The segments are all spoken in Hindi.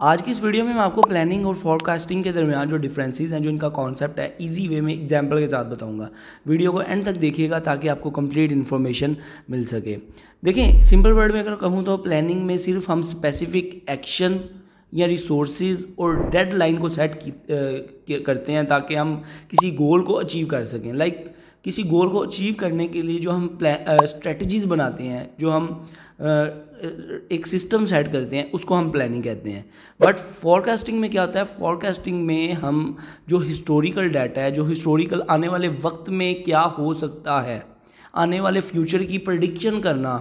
आज की इस वीडियो में मैं आपको प्लानिंग और फॉरकास्टिंग के दरमियान जो डिफरेंसेस हैं जो इनका कॉन्सेप्ट है इजी वे में एग्जांपल के साथ बताऊँगा। वीडियो को एंड तक देखिएगा ताकि आपको कंप्लीट इन्फॉर्मेशन मिल सके। देखें सिंपल वर्ड में अगर कहूँ तो प्लानिंग में सिर्फ़ हम स्पेसिफिक एक्शन या रिसोर्सेज और डेडलाइन को सेट करते हैं ताकि हम किसी गोल को अचीव कर सकें। लाइक like, किसी गोल को अचीव करने के लिए जो हम स्ट्रेटजीज बनाते हैं, जो हम एक सिस्टम सेट करते हैं, उसको हम प्लानिंग कहते हैं। बट फॉरकास्टिंग में क्या होता है? फॉरकास्टिंग में हम जो हिस्टोरिकल डाटा है, जो हिस्टोरिकल आने वाले वक्त में क्या हो सकता है, आने वाले फ्यूचर की प्रडिक्शन करना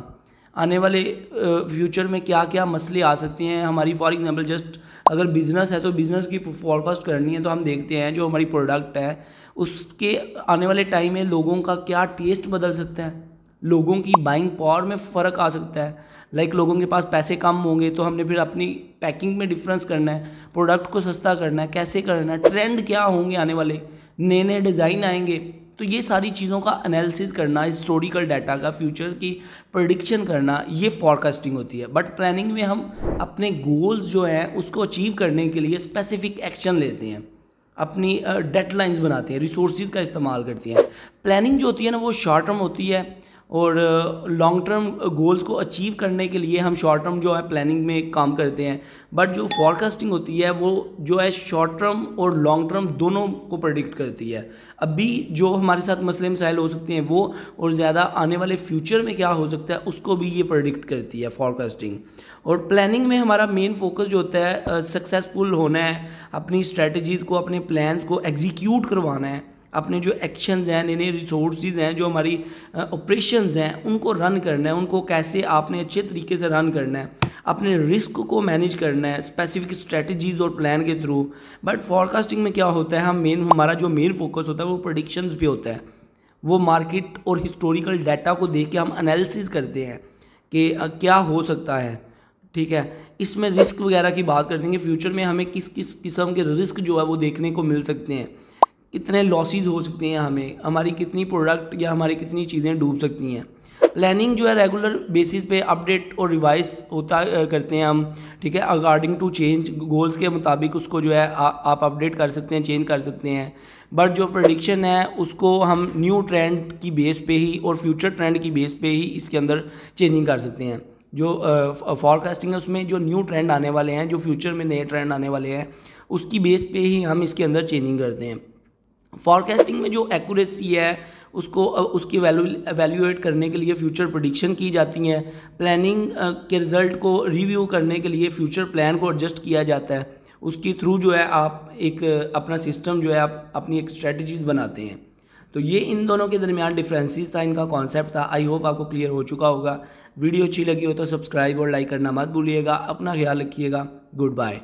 आने वाले फ्यूचर में क्या क्या मसले आ सकते हैं? हमारी फॉर एग्जांपल जस्ट अगर बिज़नेस है तो बिज़नेस की फॉरकास्ट करनी है तो हम देखते हैं जो हमारी प्रोडक्ट है, उसके आने वाले टाइम में लोगों का क्या टेस्ट बदल सकता है? लोगों की बाइंग पावर में फ़र्क आ सकता है। लाइक like, लोगों के पास पैसे कम होंगे तो हमने फिर अपनी पैकिंग में डिफरेंस करना है प्रोडक्ट को सस्ता करना है, कैसे करना है ट्रेंड क्या होंगे आने वाले? नए नए डिज़ाइन आएँगे तो ये सारी चीज़ों का एनालिसिस करना हिस्टोरिकल डाटा का फ्यूचर की प्रडिक्शन करना, ये फॉरकास्टिंग होती है। बट प्लानिंग में हम अपने गोल्स जो हैं, उसको अचीव करने के लिए स्पेसिफिक एक्शन लेते हैं। अपनी डेडलाइंस बनाते हैं रिसोर्सेज का इस्तेमाल करती हैं। प्लानिंग जो होती है ना, वो शॉर्ट टर्म होती है। और लॉन्ग टर्म गोल्स को अचीव करने के लिए हम शॉर्ट टर्म जो है प्लानिंग में काम करते हैं। बट जो फॉरकास्टिंग होती है, वो जो है शॉर्ट टर्म और लॉन्ग टर्म दोनों को प्रडिक्ट करती है। अभी जो हमारे साथ मसले मसाइल हो सकते हैं वो, और ज़्यादा आने वाले फ्यूचर में क्या हो सकता है, उसको भी ये प्रडिक्ट करती है फॉरकास्टिंग और प्लानिंग में हमारा मेन फोकस जो होता है सक्सेसफुल होना है, अपनी स्ट्रेटजीज़ को, अपने प्लान्स को एग्जीक्यूट करवाना है। अपने जो एक्शंस हैं नए रिसोर्स हैं, जो हमारी ऑपरेशंस हैं, उनको रन करना है, उनको कैसे आपने अच्छे तरीके से रन करना है, अपने रिस्क को मैनेज करना है स्पेसिफिक स्ट्रेटजीज और प्लान के थ्रू बट फॉरकास्टिंग में क्या होता है, हम मेन हमारा जो मेन फोकस होता है, वो प्रडिक्शंस पे होता है। वो मार्केट और हिस्टोरिकल डाटा को देख के हम एनालिसिस करते हैं कि क्या हो सकता है, ठीक है? इसमें रिस्क वगैरह की बात कर देंगे फ्यूचर में हमें किस किस किस्म के रिस्क जो है वो देखने को मिल सकते हैं। कितने लॉसेज हो सकते हैं हमें हमारी कितनी प्रोडक्ट या हमारी कितनी चीज़ें डूब सकती हैं। प्लानिंग जो है रेगुलर बेसिस पे अपडेट और रिवाइज होता करते हैं हम ठीक है? अकॉर्डिंग टू चेंज गोल्स के मुताबिक उसको जो है आ, आप अपडेट कर सकते हैं चेंज कर सकते हैं। बट जो प्रडिक्शन है उसको हम न्यू ट्रेंड की बेस पे ही और फ्यूचर ट्रेंड की बेस पे ही इसके अंदर चेंजिंग कर सकते हैं। जो फॉरकास्टिंग है उसमें जो न्यू ट्रेंड आने वाले हैं जो फ्यूचर में नए ट्रेंड आने वाले हैं उसकी बेस पे ही हम इसके अंदर चेंजिंग करते हैं। फॉरकास्टिंग में जो एक्यूरेसी है, उसको उसकी वैल्यू वैल्यूएट करने के लिए फ्यूचर प्रोडिक्शन की जाती हैं। प्लानिंग के रिज़ल्ट को रिव्यू करने के लिए फ्यूचर प्लान को एडजस्ट किया जाता है। उसके थ्रू जो है, आप एक, अपना सिस्टम जो है, आप अपनी एक स्ट्रेटजीज बनाते हैं। तो ये इन दोनों के दरमियान डिफरेंसेस था, इनका कॉन्सेप्ट था। आई होप आपको क्लियर हो चुका होगा। वीडियो अच्छी लगी हो तो सब्सक्राइब और लाइक करना मत भूलिएगा। अपना ख्याल रखिएगा। Good bye